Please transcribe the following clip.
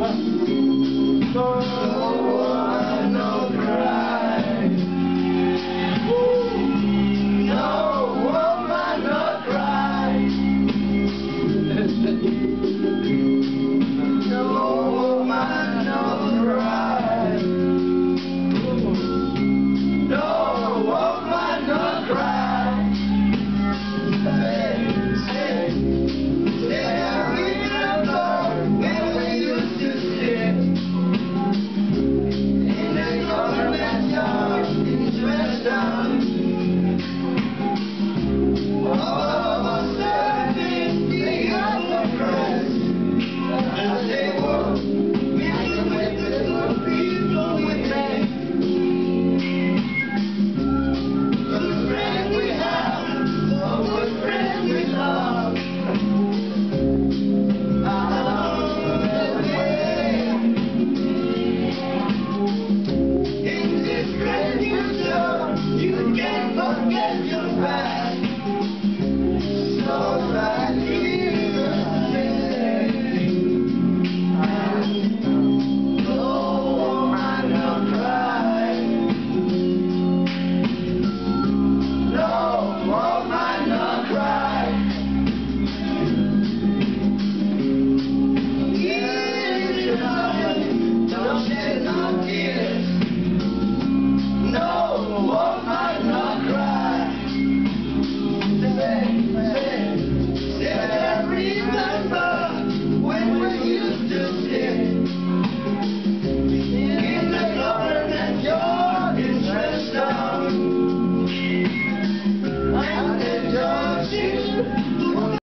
啊。gonna get you back.